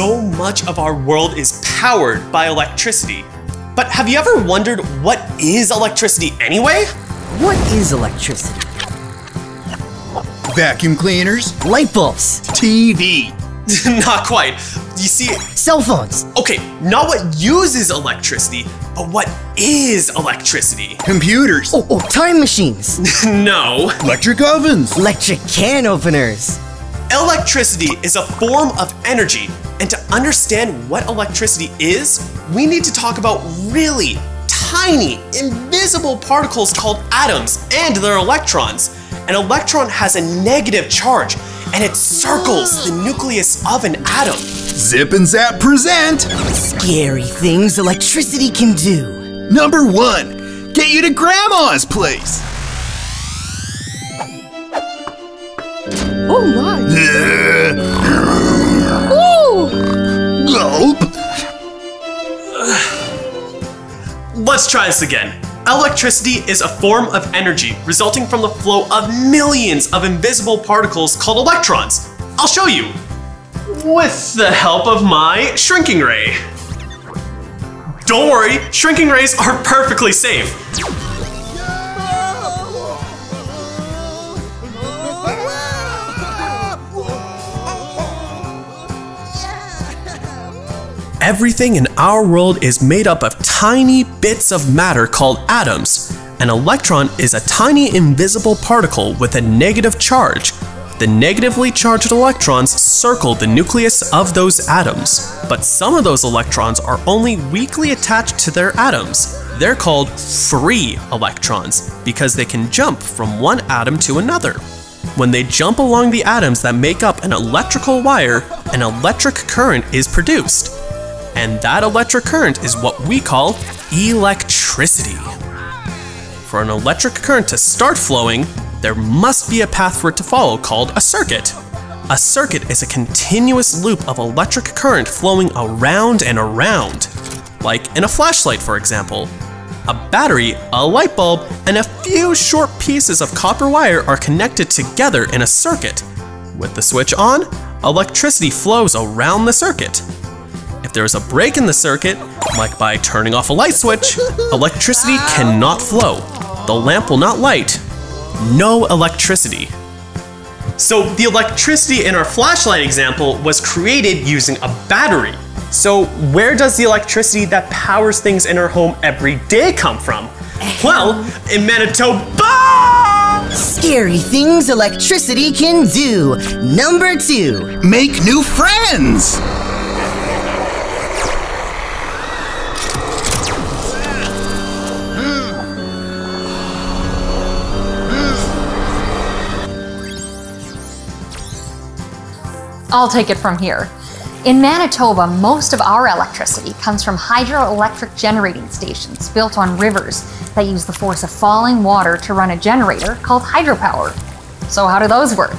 so much of our world is powered by electricity. But have you ever wondered what is electricity anyway? What is electricity? Vacuum cleaners, Light bulbs, TV, Not quite. You see, cell phones, okay, not what uses electricity, but what is electricity. computers, oh, oh, time machines, no. electric ovens. electric can openers. Electricity is a form of energy, and to understand what electricity is, we need to talk about really tiny, invisible particles called atoms and their electrons. An electron has a negative charge, and it circles the nucleus of an atom. Zip and Zap present Scary things electricity can do. number one. Get you to Grandma's place. Oh Let's try this again. Electricity is a form of energy resulting from the flow of millions of invisible particles called electrons. I'll show you. With the help of my shrinking ray. Don't worry, shrinking rays are perfectly safe. Everything in our world is made up of tiny bits of matter called atoms. An electron is a tiny invisible particle with a negative charge. The negatively charged electrons circle the nucleus of those atoms. But some of those electrons are only weakly attached to their atoms. They're called free electrons because they can jump from one atom to another. When they jump along the atoms that make up an electrical wire, an electric current is produced. And that electric current is what we call electricity. For an electric current to start flowing, there must be a path for it to follow called a circuit. A circuit is a continuous loop of electric current flowing around and around, like in a flashlight, for example. A battery, a light bulb, and a few short pieces of copper wire are connected together in a circuit. With the switch on, electricity flows around the circuit. If there is a break in the circuit, like by turning off a light switch, electricity cannot flow. The lamp will not light. No electricity. So the electricity in our flashlight example was created using a battery. So where does the electricity that powers things in our home every day come from? Well, in Manitoba! Scary things electricity can do. Number two. Make new friends. I'll take it from here. In Manitoba, most of our electricity comes from hydroelectric generating stations built on rivers that use the force of falling water to run a generator called hydropower. So, how do those work?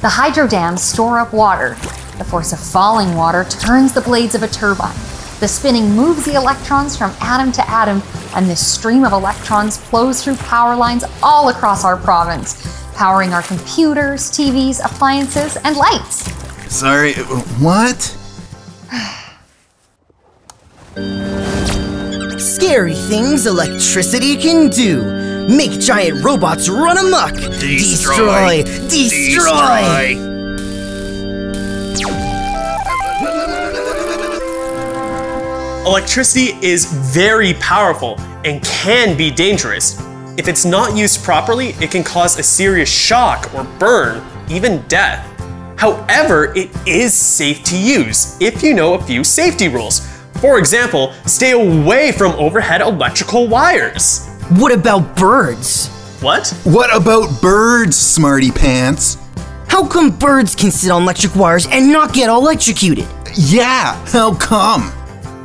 The hydro dams store up water. The force of falling water turns the blades of a turbine. The spinning moves the electrons from atom to atom, and this stream of electrons flows through power lines all across our province, powering our computers, TVs, appliances, and lights. Sorry, what? Scary things electricity can do. Make giant robots run amok. Destroy. Destroy. Electricity is very powerful and can be dangerous. If it's not used properly, it can cause a serious shock or burn, even death. However, it is safe to use if you know a few safety rules. For example, stay away from overhead electrical wires. What about birds? What? What about birds, smarty pants? How come birds can sit on electric wires and not get electrocuted? Yeah, how come?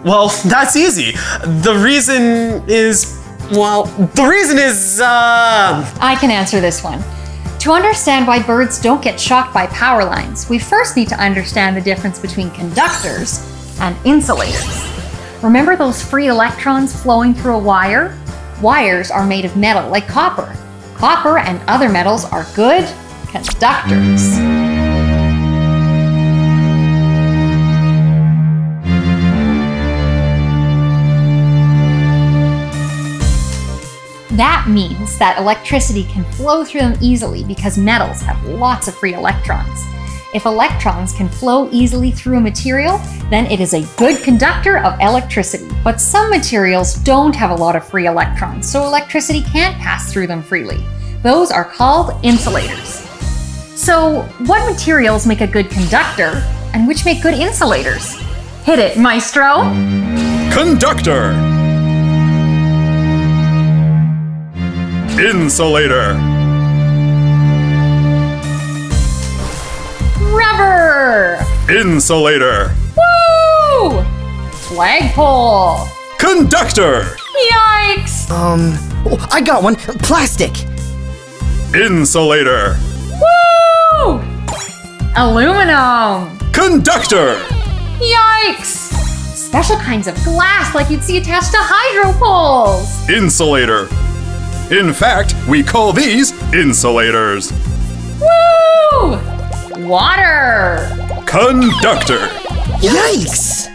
Well, that's easy. The reason is, well, the reason is, uh, I can answer this one. To understand why birds don't get shocked by power lines, we first need to understand the difference between conductors and insulators. Remember those free electrons flowing through a wire? Wires are made of metal like copper. Copper and other metals are good conductors. That means that electricity can flow through them easily because metals have lots of free electrons. If electrons can flow easily through a material, then it is a good conductor of electricity. But some materials don't have a lot of free electrons, so electricity can't pass through them freely. Those are called insulators. So, what materials make a good conductor and which make good insulators? Hit it, maestro! Conductor. Insulator. Rubber! Insulator. Woo! Flagpole! Conductor. Yikes! Um, oh, I got one. Plastic. Insulator. Woo! Aluminum! Conductor. Yikes! Special kinds of glass like you'd see attached to hydro poles! Insulator. In fact, we call these insulators. Woo! Water! Conductor. Yikes!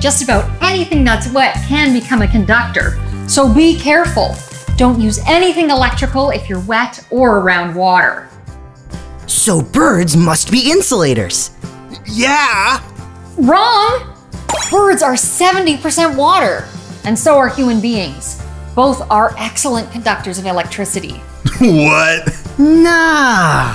Just about anything that's wet can become a conductor, so be careful. Don't use anything electrical if you're wet or around water. So birds must be insulators. Yeah! Wrong! Birds are 70% water, and so are human beings. Both are excellent conductors of electricity. What? Nah.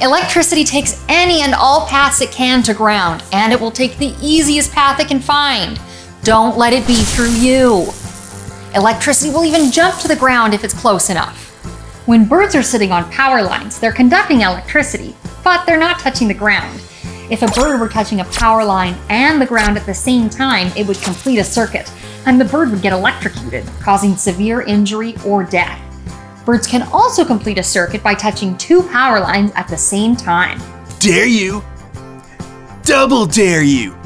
Electricity takes any and all paths it can to ground, and it will take the easiest path it can find. Don't let it be through you. Electricity will even jump to the ground if it's close enough. When birds are sitting on power lines, they're conducting electricity, but they're not touching the ground. If a bird were touching a power line and the ground at the same time, it would complete a circuit, and the bird would get electrocuted, causing severe injury or death. Birds can also complete a circuit by touching two power lines at the same time. Dare you? Double dare you?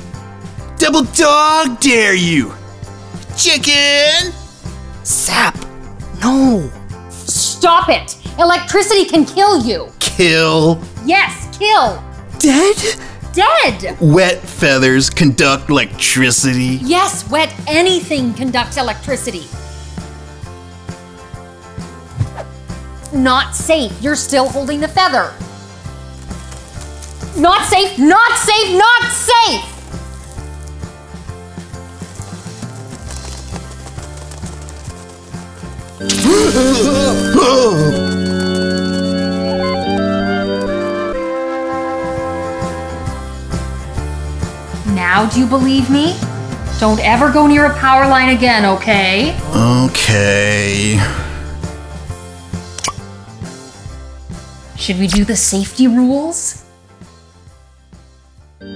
Double dog dare you? Chicken! Zap. No. Stop it! Electricity can kill you! Kill. Yes, kill! Dead? Dead! Wet feathers conduct electricity. Yes, wet anything conducts electricity. Not safe. You're still holding the feather. Not safe, not safe, not safe! Now, do you believe me? Don't ever go near a power line again, okay? Okay. Should we do the safety rules?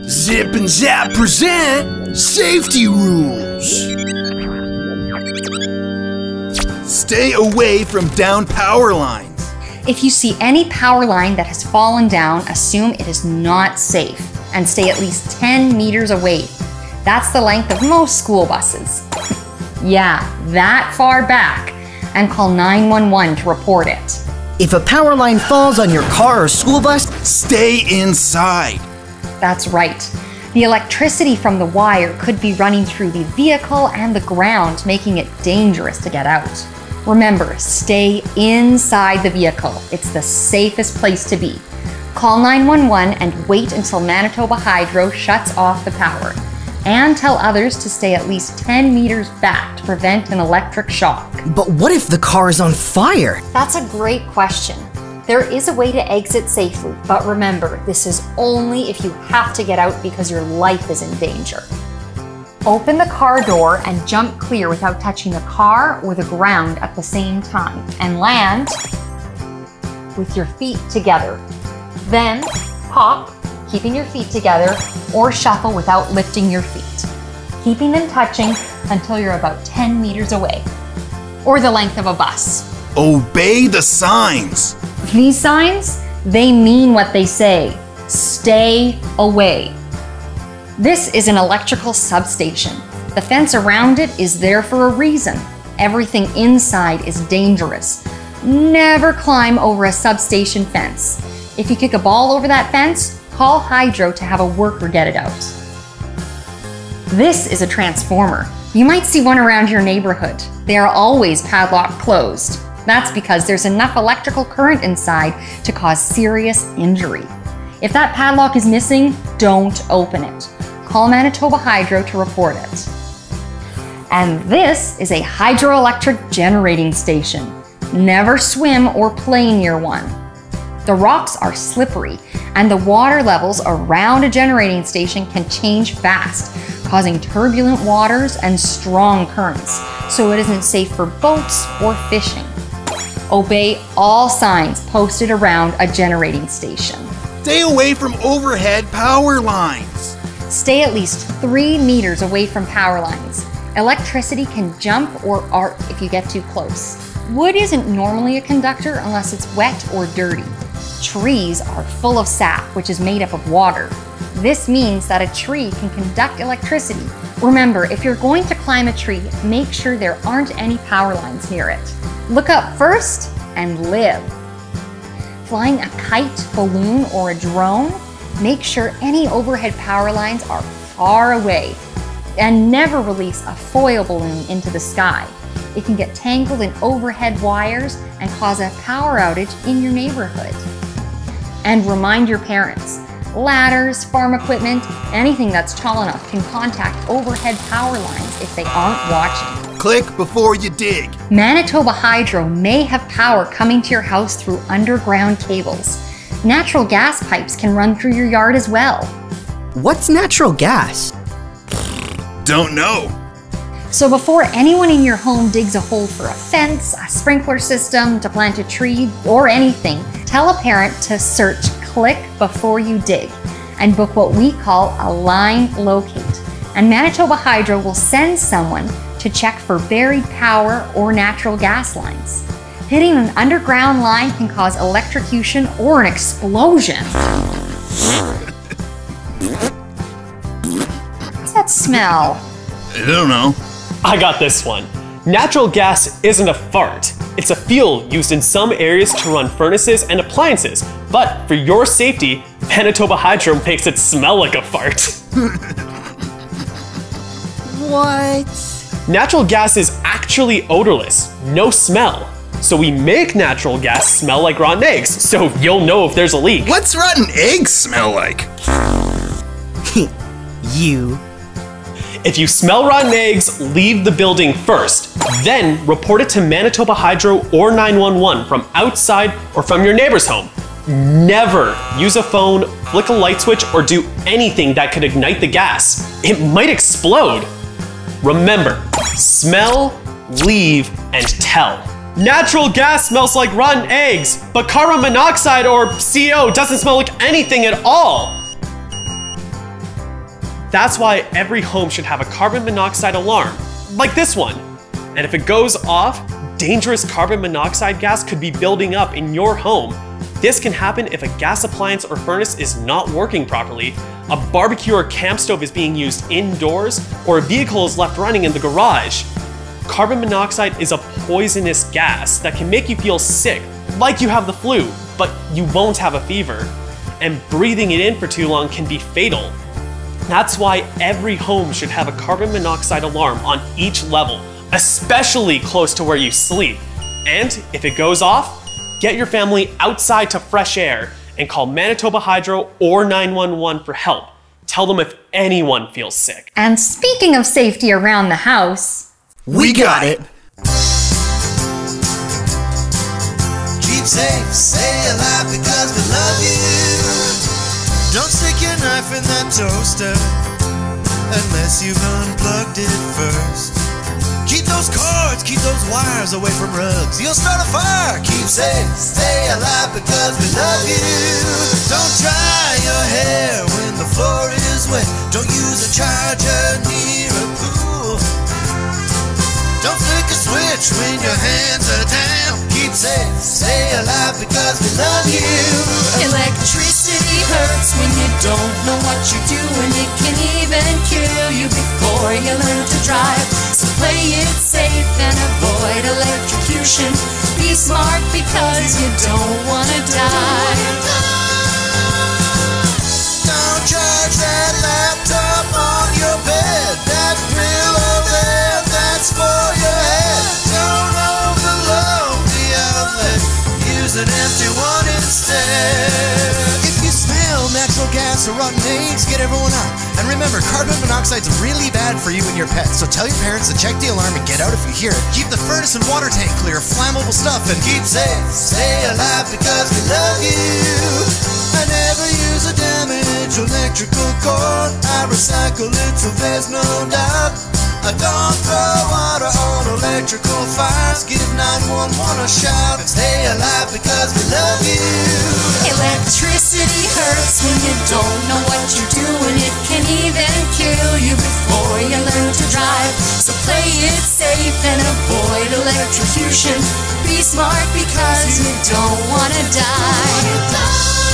Zip and Zap present safety rules. Stay away from down power lines. If you see any power line that has fallen down, assume it is not safe and stay at least 10 meters away. That's the length of most school buses. yeah, that far back, and call 911 to report it. If a power line falls on your car or school bus, Stay inside. That's right. The electricity from the wire could be running through the vehicle and the ground, making it dangerous to get out. Remember, stay inside the vehicle. It's the safest place to be. Call 911 and wait until Manitoba Hydro shuts off the power. And tell others to stay at least 10 meters back to prevent an electric shock. but what if the car is on fire? That's a great question. There is a way to exit safely, but remember, this is only if you have to get out because your life is in danger. Open the car door and jump clear without touching the car or the ground at the same time, and land with your feet together. Then hop, keeping your feet together, or shuffle without lifting your feet, keeping them touching until you're about 10 meters away, or the length of a bus. Obey the signs. These signs, they mean what they say. Stay away. This is an electrical substation. The fence around it is there for a reason. Everything inside is dangerous. Never climb over a substation fence. If you kick a ball over that fence, call Hydro to have a worker get it out. This is a transformer. You might see one around your neighborhood. They are always padlocked closed. That's because there's enough electrical current inside to cause serious injury. If that padlock is missing, don't open it. Call Manitoba Hydro to report it. And this is a hydroelectric generating station. Never swim or play near one. The rocks are slippery, and the water levels around a generating station can change fast, causing turbulent waters and strong currents, so it isn't safe for boats or fishing. Obey all signs posted around a generating station. Stay away from overhead power lines. Stay at least three meters away from power lines. Electricity can jump or arc if you get too close. Wood isn't normally a conductor unless it's wet or dirty. Trees are full of sap, which is made up of water. This means that a tree can conduct electricity. Remember, if you're going to climb a tree, make sure there aren't any power lines near it. Look up first and live. Flying a kite, balloon, or a drone, make sure any overhead power lines are far away. And never release a foil balloon into the sky. It can get tangled in overhead wires and cause a power outage in your neighborhood. And remind your parents ladders, farm equipment, anything that's tall enough can contact overhead power lines if they aren't watching. Click before you dig. Manitoba Hydro may have power coming to your house through underground cables. Natural gas pipes can run through your yard as well. What's natural gas? Don't know. So before anyone in your home digs a hole for a fence, a sprinkler system, to plant a tree, or anything, tell a parent to search click before you dig and book what we call a line locate. And Manitoba Hydro will send someone to check for buried power or natural gas lines. Hitting an underground line can cause electrocution or an explosion. What's that smell? I don't know. I got this one. Natural gas isn't a fart. It's a fuel used in some areas to run furnaces and appliances. But for your safety, Manitoba Hydro makes it smell like a fart. What? Natural gas is actually odorless, no smell. So we make natural gas smell like rotten eggs, so you'll know if there's a leak. What's rotten eggs smell like? You. If you smell rotten eggs, leave the building first. Then report it to Manitoba Hydro or 911 from outside or from your neighbor's home. Never use a phone, flick a light switch, or do anything that could ignite the gas. It might explode. Remember, smell, leave, and tell. Natural gas smells like rotten eggs, but carbon monoxide or CO doesn't smell like anything at all. That's why every home should have a carbon monoxide alarm, like this one. And if it goes off, dangerous carbon monoxide gas could be building up in your home. This can happen if a gas appliance or furnace is not working properly, a barbecue or camp stove is being used indoors, or a vehicle is left running in the garage. Carbon monoxide is a poisonous gas that can make you feel sick, like you have the flu, but you won't have a fever. And breathing it in for too long can be fatal. That's why every home should have a carbon monoxide alarm on each level, especially close to where you sleep. And if it goes off, get your family outside to fresh air and call Manitoba Hydro or 911 for help. Tell them if anyone feels sick. And speaking of safety around the house, We got it. Keep safe, stay alive in that toaster unless you've unplugged it first. Keep those cords, keep those wires away from rugs. You'll start a fire. Keep safe, stay alive because we love you. Don't dry your hair when the floor is wet. Don't use a charger near a pool. Don't flick a switch when your hands are down. Keep safe, stay alive because we love you. Don't know what you're doing. It can even kill you before you learn to drive. So play it safe and avoid electrocution. Be smart because you don't wanna die. Don't charge that laptop on your bed. That pillow there, that's for your head. Don't overload the outlet. Use an empty one instead. Or rotten eggs, get everyone out. And remember, carbon monoxide's really bad for you and your pets, so tell your parents to check the alarm and get out if you hear it. Keep the furnace and water tank clear of flammable stuff and Keep safe, stay alive because we love you. I never use a damaged electrical cord. I recycle it so there's no doubt. I don't throw water on electrical fires. Give 911 a shout and stay alive because we love you. Electricity hurts when you don't know what you're doing. It can even kill you before you learn to drive. So play it safe and avoid electrocution. Be smart because you don't want to die.